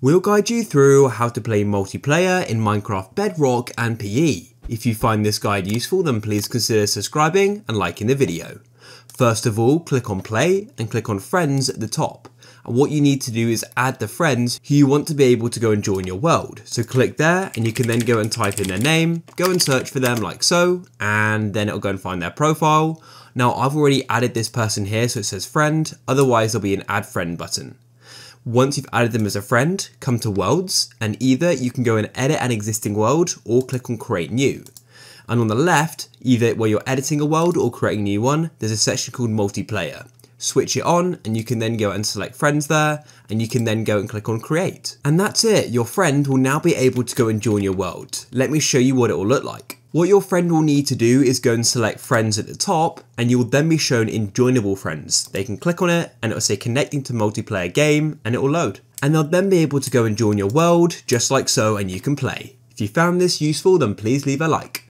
We'll guide you through how to play multiplayer in Minecraft Bedrock and PE. If you find this guide useful then please consider subscribing and liking the video. First of all, click on play and click on friends at the top. And what you need to do is add the friends who you want to be able to go and join your world. So click there and you can then go and type in their name, go and search for them like so, and then it'll go and find their profile. Now I've already added this person here so it says friend, otherwise there'll be an add friend button. Once you've added them as a friend, come to worlds and either you can go and edit an existing world or click on create new. And on the left, either where you're editing a world or creating a new one, there's a section called multiplayer. Switch it on and you can then go and select friends there and you can then go and click on create. And that's it, your friend will now be able to go and join your world. Let me show you what it will look like. What your friend will need to do is go and select friends at the top and you will then be shown in joinable friends. They can click on it and it will say connecting to multiplayer game and it will load. And they'll then be able to go and join your world just like so and you can play. If you found this useful then please leave a like.